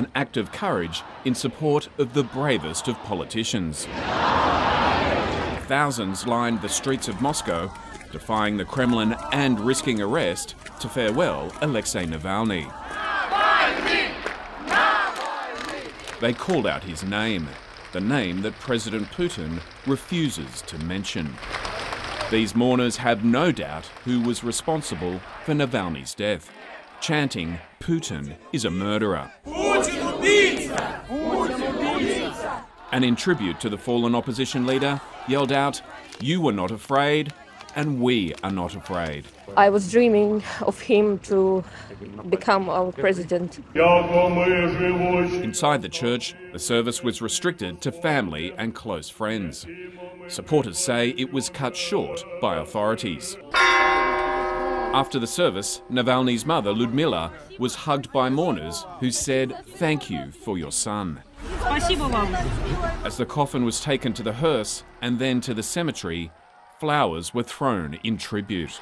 an act of courage in support of the bravest of politicians. Thousands lined the streets of Moscow, defying the Kremlin and risking arrest to farewell Alexei Navalny. They called out his name, the name that President Putin refuses to mention. These mourners have no doubt who was responsible for Navalny's death, chanting, Putin is a murderer. And in tribute to the fallen opposition leader, yelled out, You were not afraid, and we are not afraid. I was dreaming of him to become our president. Inside the church, the service was restricted to family and close friends. Supporters say it was cut short by authorities. After the service, Navalny's mother, Ludmila, was hugged by mourners who said, Thank you for your son. As the coffin was taken to the hearse and then to the cemetery, flowers were thrown in tribute.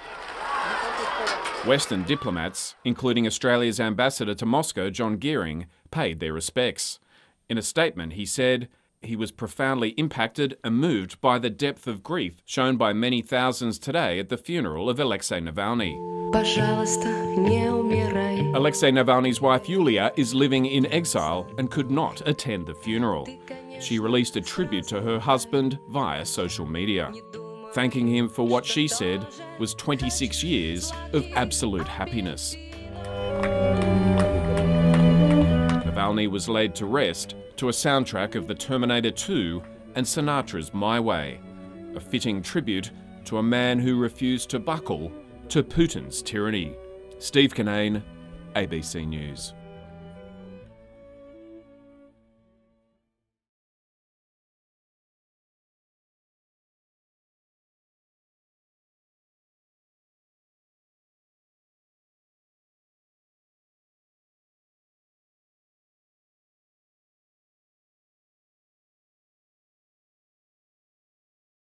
Western diplomats, including Australia's ambassador to Moscow, John Geering, paid their respects. In a statement, he said, he was profoundly impacted and moved by the depth of grief shown by many thousands today at the funeral of Alexei Navalny. Alexei Navalny's wife Yulia is living in exile and could not attend the funeral. She released a tribute to her husband via social media, thanking him for what she said was 26 years of absolute happiness. Navalny was laid to rest to a soundtrack of the Terminator 2 and Sinatra's My Way, a fitting tribute to a man who refused to buckle to Putin's tyranny. Steve Cannane, ABC News.